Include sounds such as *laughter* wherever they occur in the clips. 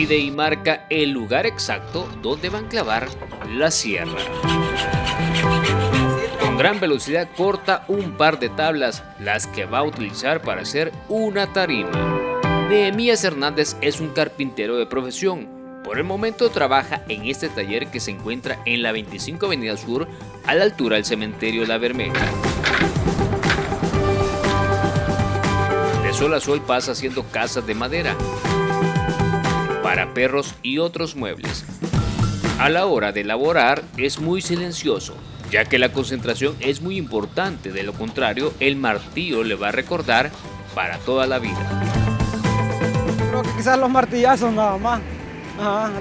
y marca el lugar exacto donde van a clavar la sierra. Con gran velocidad corta un par de tablas, las que va a utilizar para hacer una tarima. Nehemías Hernández es un carpintero de profesión. Por el momento trabaja en este taller que se encuentra en la 25 Avenida Sur, a la altura del cementerio La Bermeja. De sol a sol pasa haciendo casas de madera para perros y otros muebles. A la hora de elaborar es muy silencioso, ya que la concentración es muy importante, de lo contrario el martillo le va a recordar para toda la vida. Creo que quizás los martillazos nada más,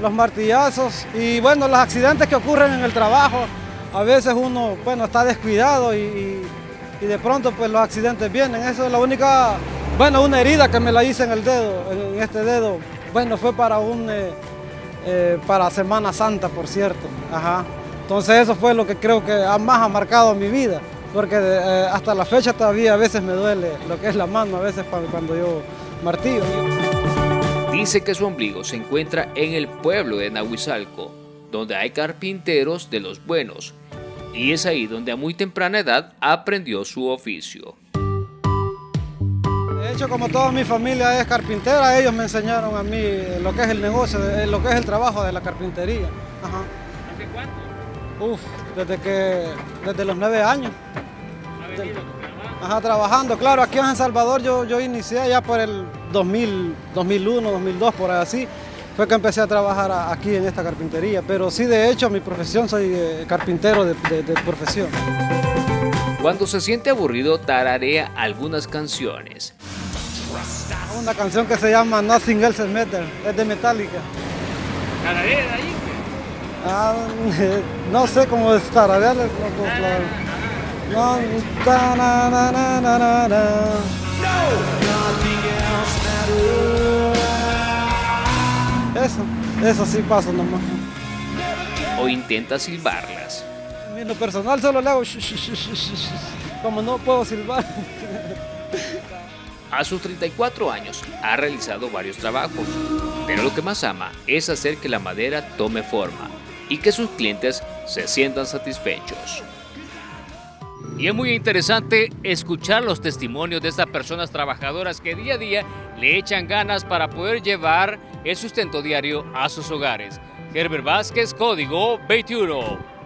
los martillazos. Y bueno, los accidentes que ocurren en el trabajo, a veces uno bueno, está descuidado y, de pronto pues los accidentes vienen, eso es la única, bueno, una herida que me la hice en el dedo, en este dedo, bueno, fue para un... Eh, eh, para Semana Santa, por cierto. Ajá. Entonces eso fue lo que creo que más ha marcado mi vida, porque eh, hasta la fecha todavía a veces me duele lo que es la mano, a veces cuando yo martillo. Dice que su ombligo se encuentra en el pueblo de Nahuizalco, donde hay carpinteros de los buenos, y es ahí donde a muy temprana edad aprendió su oficio. De hecho, como toda mi familia es carpintera, ellos me enseñaron a mí lo que es el negocio, lo que es el trabajo de la carpintería. ¿Hace cuánto? Uf, desde que, desde los nueve años. ¿Ha venido Ajá, trabajando. Claro, aquí en San Salvador yo, yo inicié ya por el 2000, 2001, 2002, por así. Fue que empecé a trabajar aquí en esta carpintería. Pero sí, de hecho, mi profesión, soy eh, carpintero de, de profesión. Cuando se siente aburrido, tararea algunas canciones. Una canción que se llama Nothing Else Matter, es de Metallica. ¿Tararea de ahí? Ah, *laughs* no sé cómo es tararearle. No, na, na. Eso, eso sí pasa nomás. O intenta silbarlas. En lo personal solo le hago como no puedo silbar. *laughs* A sus 34 años ha realizado varios trabajos, pero lo que más ama es hacer que la madera tome forma y que sus clientes se sientan satisfechos. Y es muy interesante escuchar los testimonios de estas personas trabajadoras que día a día le echan ganas para poder llevar el sustento diario a sus hogares. Herbert Vázquez, Código 21.